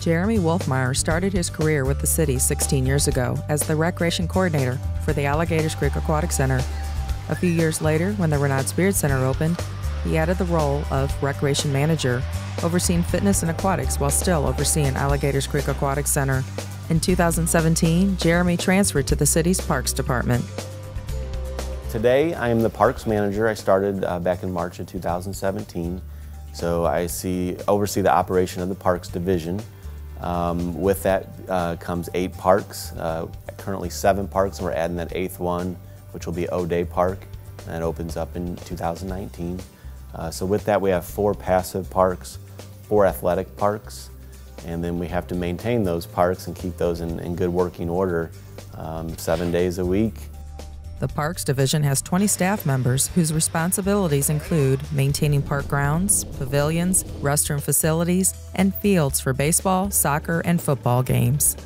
Jeremy Wolfmeyer started his career with the city 16 years ago as the recreation coordinator for the Alligators Creek Aquatic Center. A few years later, when the Renaud Spirit Center opened, he added the role of recreation manager, overseeing fitness and aquatics while still overseeing Alligators Creek Aquatic Center. In 2017, Jeremy transferred to the city's Parks Department. Today, I am the Parks Manager. I started uh, back in March of 2017. So I see, oversee the operation of the Parks Division. Um, with that uh, comes eight parks, uh, currently seven parks, and we're adding that eighth one, which will be O'Day Park, and that opens up in 2019. Uh, so with that, we have four passive parks, four athletic parks, and then we have to maintain those parks and keep those in, in good working order um, seven days a week. The Parks Division has 20 staff members whose responsibilities include maintaining park grounds, pavilions, restroom facilities, and fields for baseball, soccer, and football games.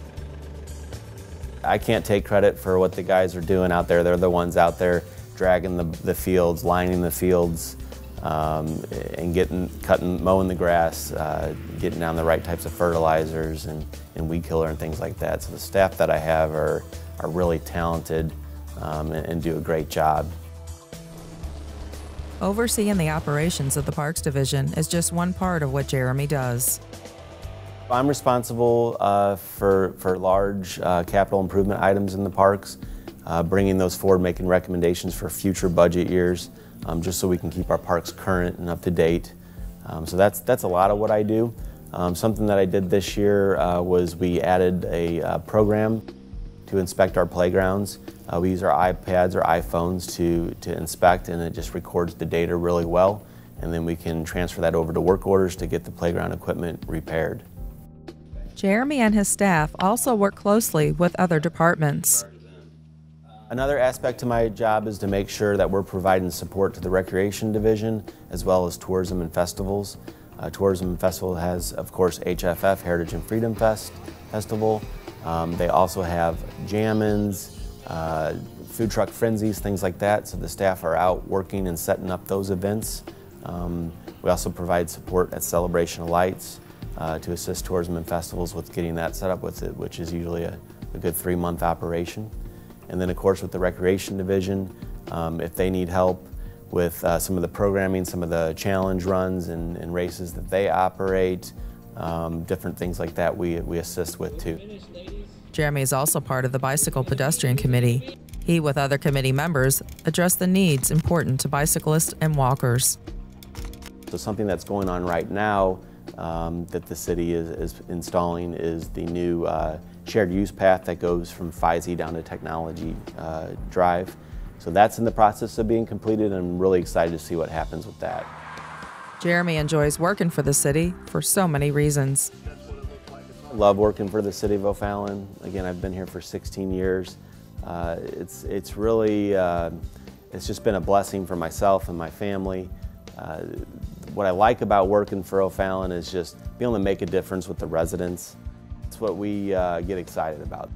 I can't take credit for what the guys are doing out there. They're the ones out there dragging the, the fields, lining the fields, um, and getting, cutting, mowing the grass, uh, getting down the right types of fertilizers and, and weed killer and things like that. So the staff that I have are, are really talented um, and, and do a great job. Overseeing the operations of the Parks Division is just one part of what Jeremy does. I'm responsible uh, for, for large uh, capital improvement items in the parks, uh, bringing those forward, making recommendations for future budget years, um, just so we can keep our parks current and up to date. Um, so that's, that's a lot of what I do. Um, something that I did this year uh, was we added a uh, program to inspect our playgrounds. Uh, we use our iPads or iPhones to, to inspect and it just records the data really well and then we can transfer that over to work orders to get the playground equipment repaired. Jeremy and his staff also work closely with other departments. Another aspect to my job is to make sure that we're providing support to the Recreation Division as well as tourism and festivals. Uh, tourism and Festival has, of course, HFF, Heritage and Freedom Fest Festival. Um, they also have jam-ins, uh, food truck frenzies, things like that. So the staff are out working and setting up those events. Um, we also provide support at Celebration of Lights uh, to assist tourism and festivals with getting that set up with it, which is usually a, a good three month operation. And then of course with the recreation division, um, if they need help with uh, some of the programming, some of the challenge runs and, and races that they operate, um, different things like that we, we assist with too. Jeremy is also part of the Bicycle Pedestrian Committee. He, with other committee members, address the needs important to bicyclists and walkers. So something that's going on right now um, that the city is, is, installing is the new uh, shared use path that goes from Feise down to Technology uh, Drive. So that's in the process of being completed and I'm really excited to see what happens with that. Jeremy enjoys working for the city for so many reasons. I love working for the city of O'Fallon. Again, I've been here for 16 years. Uh, it's, it's really, uh, it's just been a blessing for myself and my family. Uh, what I like about working for O'Fallon is just being able to make a difference with the residents. It's what we uh, get excited about.